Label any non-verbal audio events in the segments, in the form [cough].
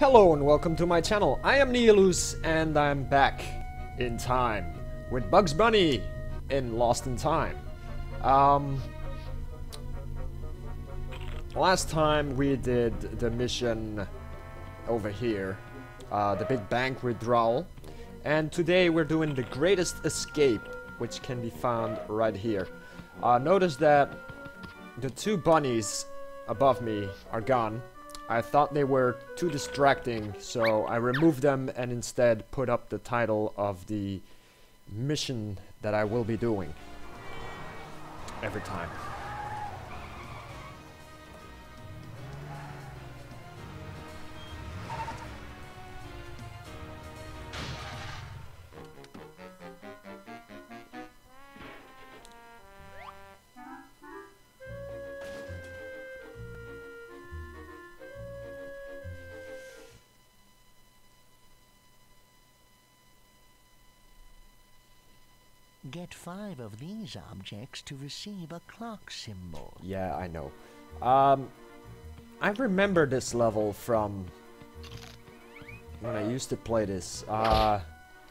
Hello and welcome to my channel. I am Nihilus and I'm back in time with Bugs Bunny in Lost in Time. Um, last time we did the mission over here, uh, the Big Bank Withdrawal, and today we're doing the Greatest Escape, which can be found right here. Uh, notice that the two bunnies above me are gone. I thought they were too distracting, so I removed them and instead put up the title of the mission that I will be doing every time. Get five of these objects to receive a clock symbol. Yeah, I know. Um, I remember this level from when I used to play this. Uh,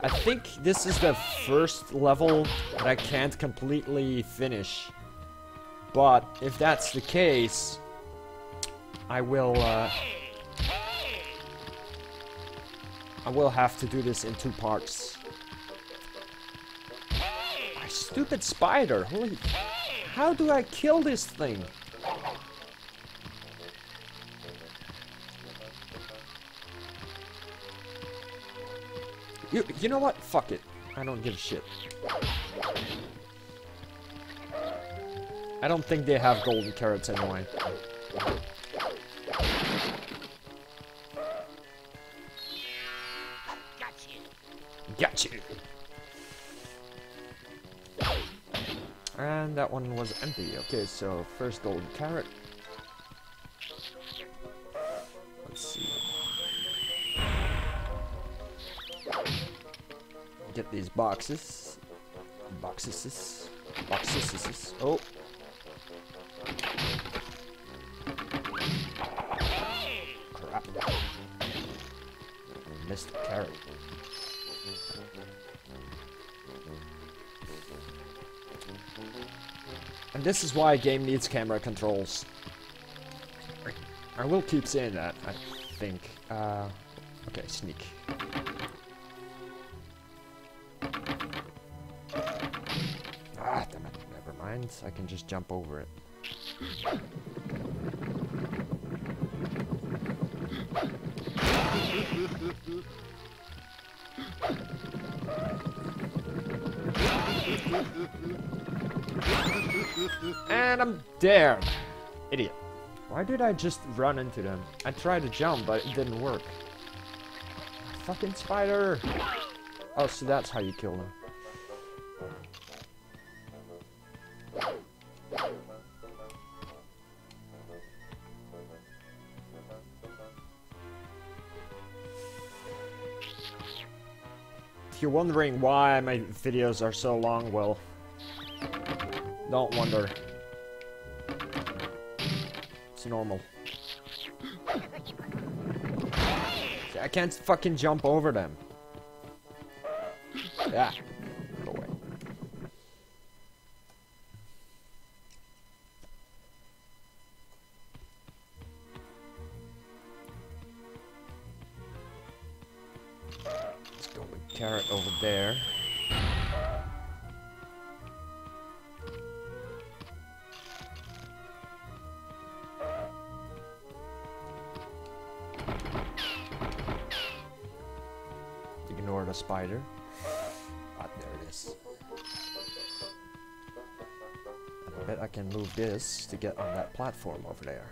I think this is the first level that I can't completely finish. But if that's the case, I will, uh, I will have to do this in two parts. Stupid spider! Holy... How do I kill this thing? You, you know what? Fuck it. I don't give a shit. I don't think they have golden carrots anyway. Got you. Got you. And that one was empty. Okay, so first golden carrot. Let's see. Get these boxes. Boxes. Boxes. Oh. Crap. Missed the carrot. And this is why a game needs camera controls. I will keep saying that, I think. Uh, okay, sneak. Ah, damn it. Never mind. I can just jump over it. And I'm there. Idiot. Why did I just run into them? I tried to jump, but it didn't work. Fucking spider! Oh, so that's how you kill them. If you're wondering why my videos are so long, well, don't wonder. It's normal. See, I can't fucking jump over them. Yeah. Go away. Let's go with carrot over there. Ah, there it is. I bet I can move this to get on that platform over there.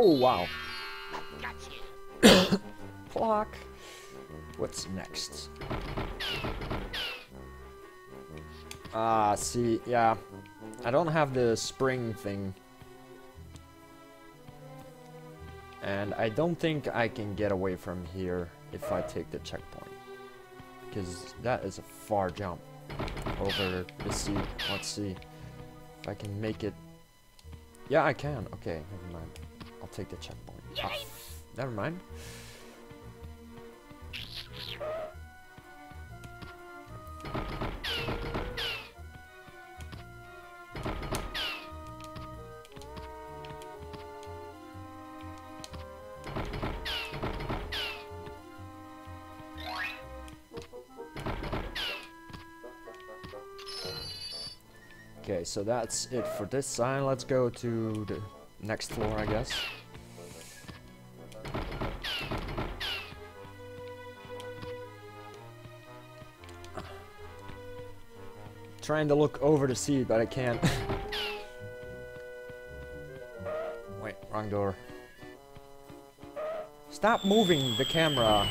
Oh, wow. [coughs] Clock. What's next? Ah, see, yeah. I don't have the spring thing. And I don't think I can get away from here if I take the checkpoint. Because that is a far jump over the sea. Let's see if I can make it. Yeah, I can. Okay, never mind. I'll take the checkpoint. Ah, never mind. Okay, so that's it for this sign. Let's go to the next floor, I guess. Trying to look over to see, but I can't. Wait, wrong door. Stop moving the camera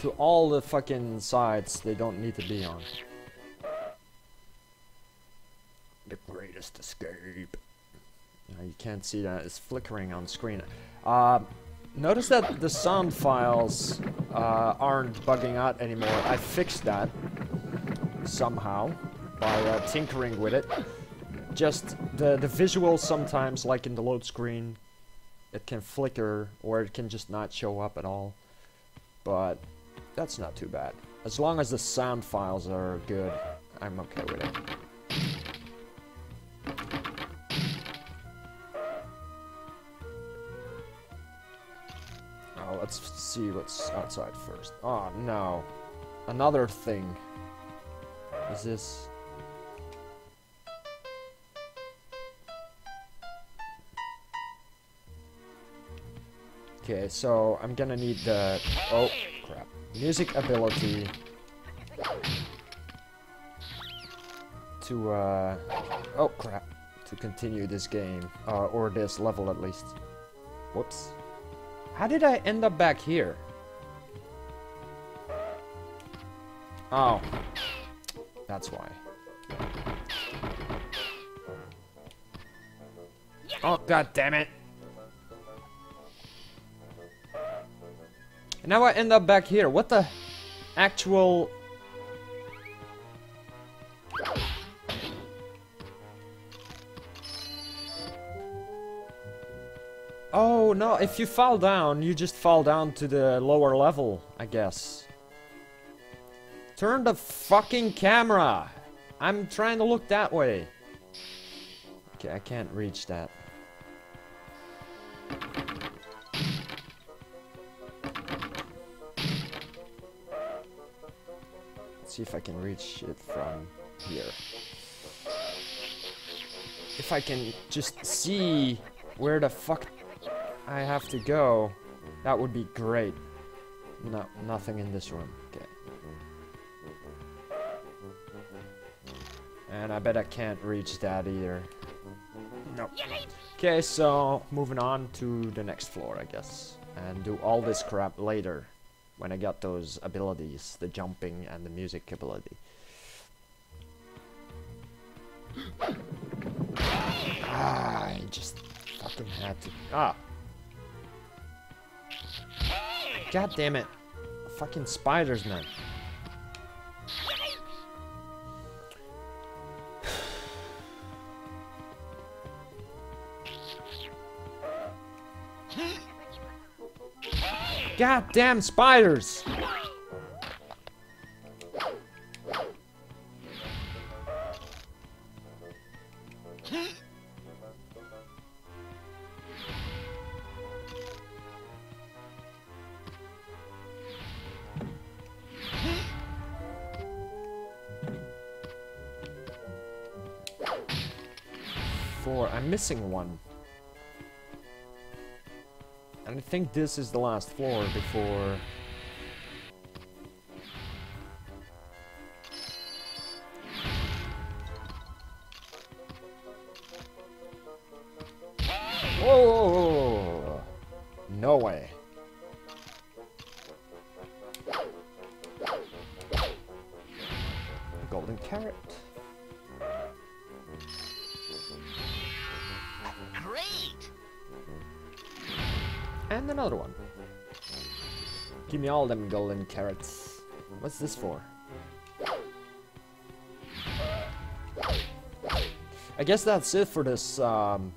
to all the fucking sides they don't need to be on. The greatest escape. Uh, you can't see that, it's flickering on screen. Uh, notice that the sound files uh, aren't bugging out anymore. I fixed that somehow by uh, tinkering with it. Just the, the visuals sometimes, like in the load screen, it can flicker or it can just not show up at all. But that's not too bad. As long as the sound files are good, I'm okay with it. Oh, let's see what's outside first. Oh, no. Another thing. Is this... Okay, so I'm gonna need the... Oh, crap. Music ability... To, uh... Oh, crap. To continue this game. Uh, or this level, at least. Whoops. How did I end up back here? Oh. That's why. Oh, god damn it. And now I end up back here. What the actual... Oh, no, if you fall down, you just fall down to the lower level, I guess. Turn the fucking camera! I'm trying to look that way. Okay, I can't reach that. Let's see if I can reach it from here. If I can just see where the fuck I have to go, that would be great. No, nothing in this room. And I bet I can't reach that either. No. Okay, so moving on to the next floor, I guess. And do all this crap later. When I got those abilities. The jumping and the music ability. Ah, I just fucking had to. Ah. God damn it. Fucking spiders, man. God damn spiders! Four. I'm missing one. I think this is the last floor before... Whoa, No way. Golden carrot. Great! And another one. Give me all them golden carrots. What's this for? I guess that's it for this um,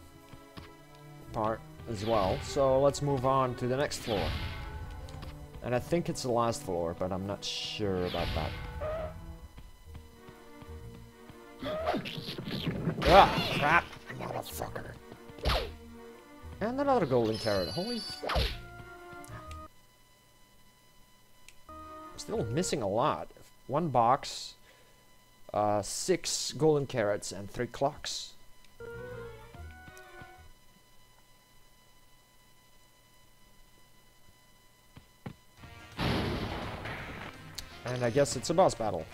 part as well. So let's move on to the next floor. And I think it's the last floor, but I'm not sure about that. Ah, crap! Motherfucker. And another golden carrot. Holy... Still missing a lot. One box, uh, six golden carrots, and three clocks. And I guess it's a boss battle.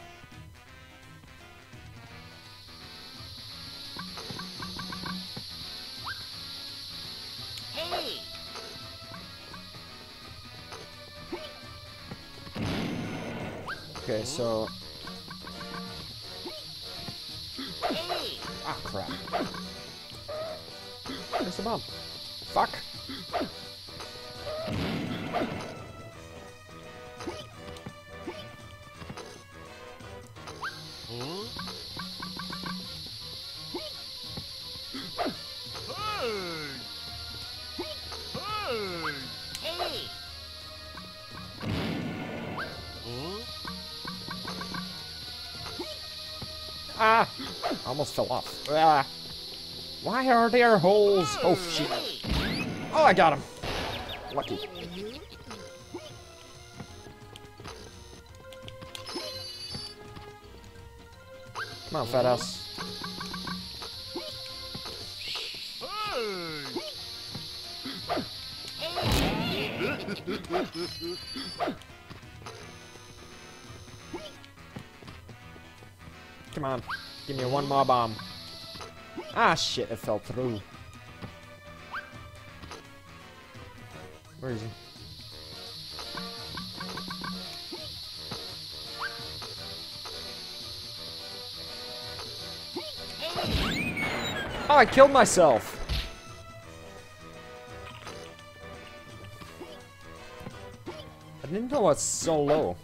Okay, so... Ah, crap. Where's a bomb? Fuck! Ah! Almost fell off. Ah. Why are there holes? Oh, shit. Oh, I got him. Lucky. Come on, fat ass. Come on. Give me one more bomb. Ah, shit, it fell through. Where is he? Oh, I killed myself. I didn't know it's so low.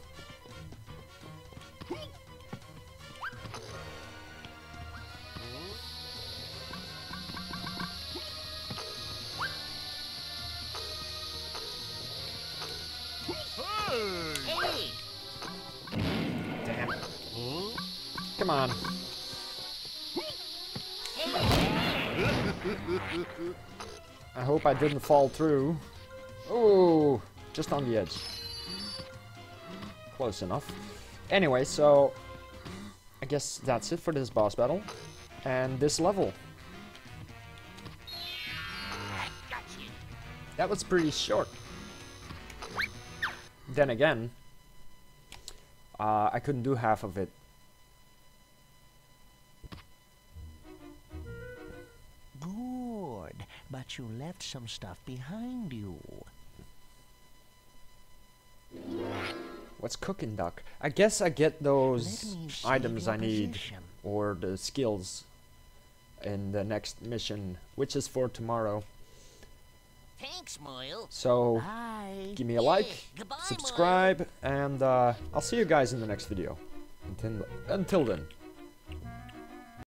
I didn't fall through. Oh, just on the edge. Close enough. Anyway, so I guess that's it for this boss battle and this level. That was pretty short. Then again, uh, I couldn't do half of it. But you left some stuff behind you. What's cooking duck? I guess I get those Let me see items I need position. or the skills in the next mission, which is for tomorrow. Thanks, Moyle. So Bye. give me a like, Yeah, goodbye, Moyle. subscribe, and uh, I'll see you guys in the next video. Until until then.